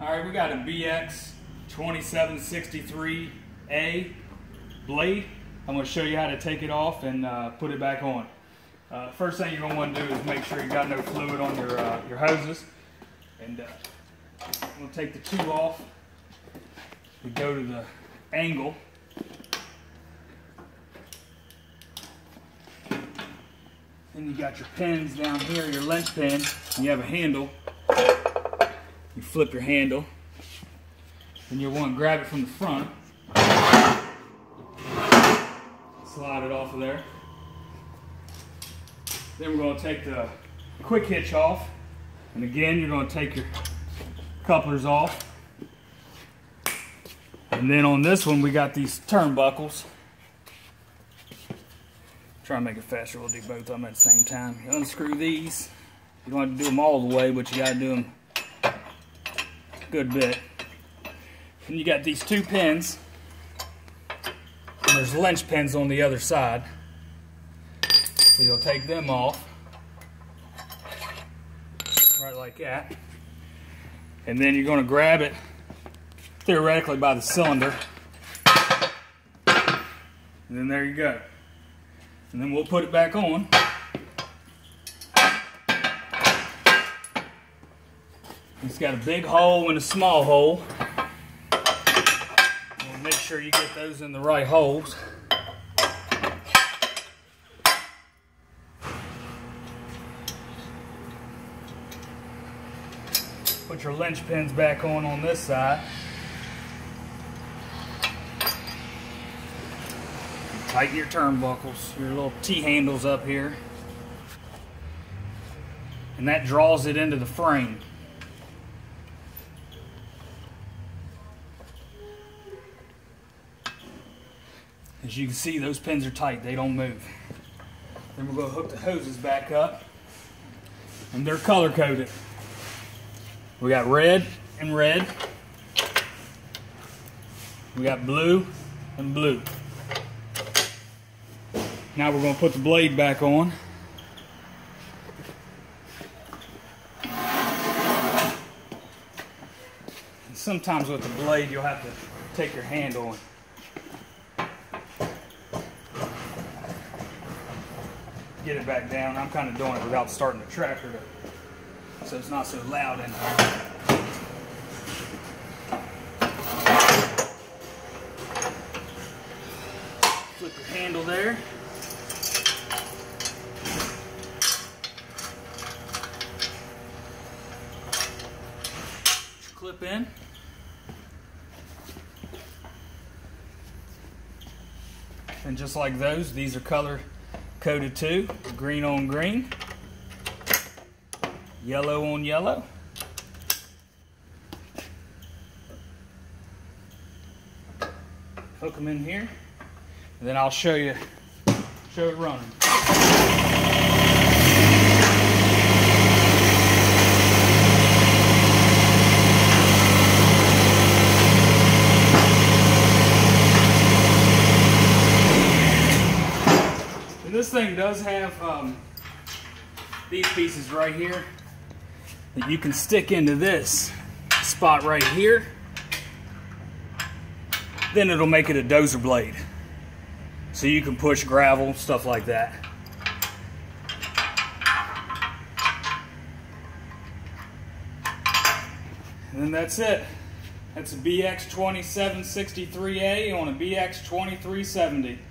All right, we got a BX 2763A blade. I'm to show you how to take it off and uh, put it back on. Uh, first thing you're want to do is make sure you got no fluid on your, uh, your hoses. And uh, I'm to take the two off. We go to the angle. Then you got your pins down here, your linch pin. You have a handle. You flip your handle. And you'll want to grab it from the front. Slide it off of there. Then we're going to take the quick hitch off. And again, you're going to take your couplers off. And then on this one, we got these turnbuckles. Try and make it faster. We'll do both of them at the same time. You unscrew these. You don't have to do them all the way, but you got to do them good bit. And you got these two pins. And there's linch pins on the other side. So you'll take them off. Right like that. And then you're going to grab it theoretically by the cylinder. And then there you go. And then we'll put it back on. It's got a big hole and a small hole. We'll make sure you get those in the right holes. Put your linch pins back on on this side. Tighten your turnbuckles, your little T-handles up here. And that draws it into the frame. As you can see, those pins are tight, they don't move. Then we're gonna hook the hoses back up and they're color coded. We got red and red. We got blue and blue. Now we're going to put the blade back on. Sometimes with the blade you'll have to take your handle and get it back down. I'm kind of doing it without starting the tractor to, so it's not so loud in here. Flip your handle there. clip in. And just like those, these are color coded too. Green on green, yellow on yellow. Hook them in here, and then I'll show you, show it running. This thing does have um, these pieces right here that you can stick into this spot right here. Then it'll make it a dozer blade. So you can push gravel, stuff like that. And then that's it. That's a BX2763A on a BX2370.